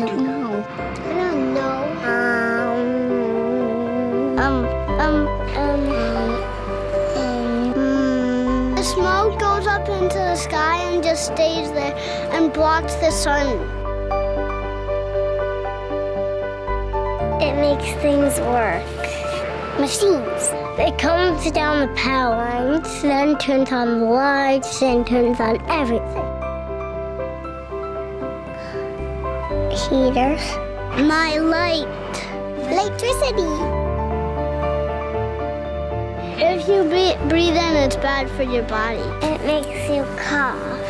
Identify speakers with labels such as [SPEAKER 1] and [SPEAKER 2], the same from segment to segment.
[SPEAKER 1] don't know. I don't know.
[SPEAKER 2] Um, um,
[SPEAKER 1] um, um, The
[SPEAKER 2] smoke goes up into the sky and just stays there and blocks the sun.
[SPEAKER 1] It makes things work. Machines. It comes down the power lines, then turns on the lights, then turns on everything. Heaters.
[SPEAKER 2] My light.
[SPEAKER 1] Electricity.
[SPEAKER 2] If you bre- breathe in, it's bad for your body.
[SPEAKER 1] It makes you cough.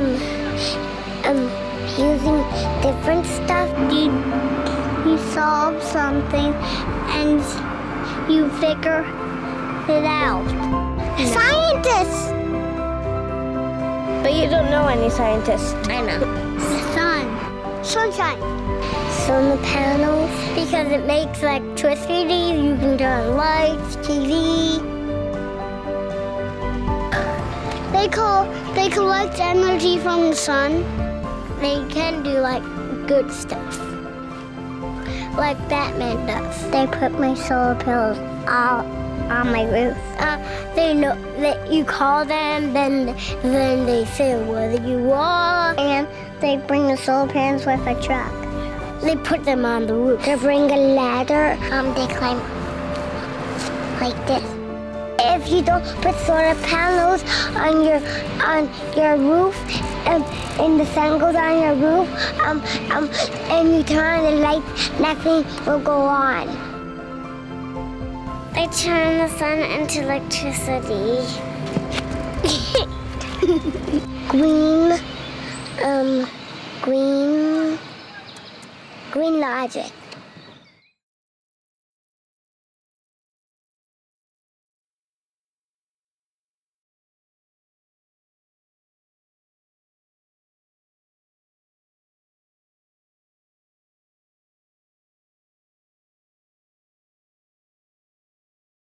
[SPEAKER 1] Um, um, using different stuff.
[SPEAKER 2] You, you solve something and you figure it out.
[SPEAKER 1] Scientists!
[SPEAKER 2] But you don't know any scientists. I
[SPEAKER 1] know.
[SPEAKER 2] Sun. Sunshine.
[SPEAKER 1] Solar panels, because it makes electricity. You can turn on lights, TV.
[SPEAKER 2] They call they collect energy from the sun.
[SPEAKER 1] They can do like good stuff. Like Batman does. They put my solar panels out on my roof. Uh, they know that you call them, then then they say where you are, and they bring the solar panels with a truck. They put them on the roof. They bring a ladder. Um, they climb like this. If you don't put solar panels on your on your roof, um, and the sun goes on your roof, um, um, and you turn on the lights, nothing will go on. They turn the sun into electricity. green, um, green, GreenLogic.